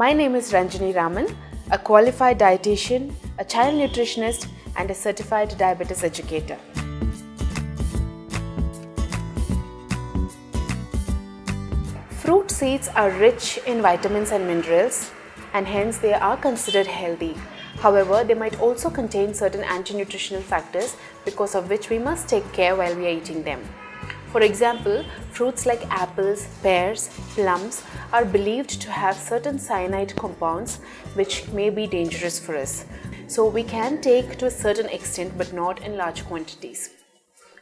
My name is Ranjani Raman, a qualified dietitian, a child nutritionist, and a certified diabetes educator. Fruit seeds are rich in vitamins and minerals and hence they are considered healthy. However, they might also contain certain anti-nutritional factors because of which we must take care while we are eating them. For example, fruits like apples, pears, plums are believed to have certain cyanide compounds which may be dangerous for us. So we can take to a certain extent but not in large quantities.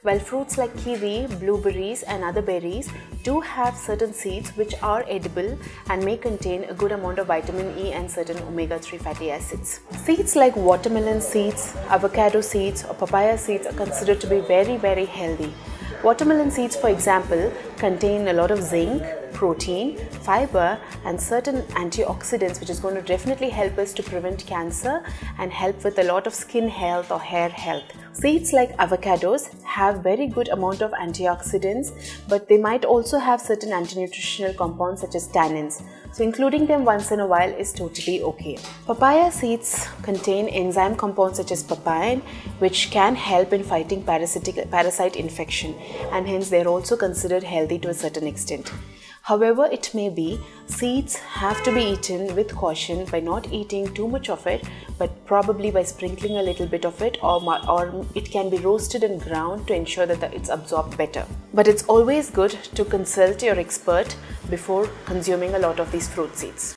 While fruits like kiwi, blueberries and other berries do have certain seeds which are edible and may contain a good amount of vitamin E and certain omega-3 fatty acids. Seeds like watermelon seeds, avocado seeds or papaya seeds are considered to be very very healthy Watermelon seeds, for example, contain a lot of zinc, protein, fiber and certain antioxidants which is going to definitely help us to prevent cancer and help with a lot of skin health or hair health. Seeds like avocados have very good amount of antioxidants but they might also have certain anti-nutritional compounds such as tannins. So including them once in a while is totally okay. Papaya seeds contain enzyme compounds such as papain which can help in fighting parasitic, parasite infection and hence they are also considered healthy to a certain extent. However it may be, seeds have to be eaten with caution by not eating too much of it but probably by sprinkling a little bit of it or, or it can be roasted and ground to ensure that it's absorbed better. But it's always good to consult your expert before consuming a lot of these fruit seeds.